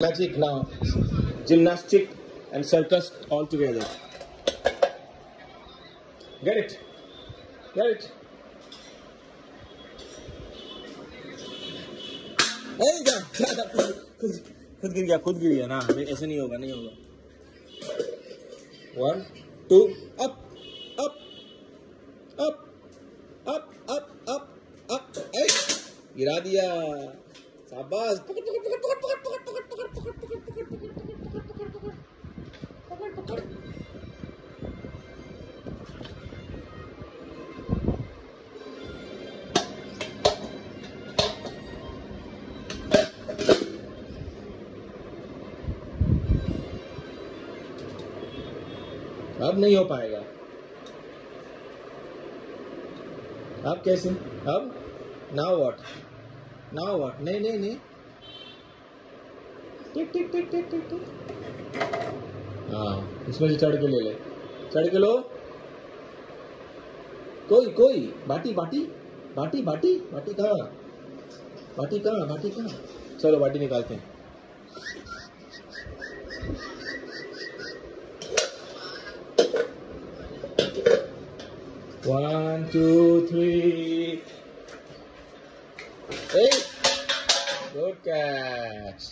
Magic now. Gymnastic and circus all together. Get it? Get it? ए, जा, जा, जा, खुद खुद खुद गिर गया खुद गिर गया ना अभी ऐसे नहीं होगा नहीं होगा one two up up up up up up up ए गिरा दिया शाबाश पकड़ पकड़ पकड़ पकड़ पकड़ पकड़ पकड़ अब नहीं हो पाएगा। अब कैसे? अब? नाउ व्हाट नाउ व्हाट नहीं नहीं नहीं। टिक टिक टिक टिक टिक। हाँ इसमें से चढ़ के ले ले। चढ़ के लो। कोई कोई। बाटी बाटी। बाटी बाटी। बाटी कहाँ? बाटी कहाँ? बाटी कहाँ? चलो, बाटी निकालते हैं। One, two, three. Hey! Good catch.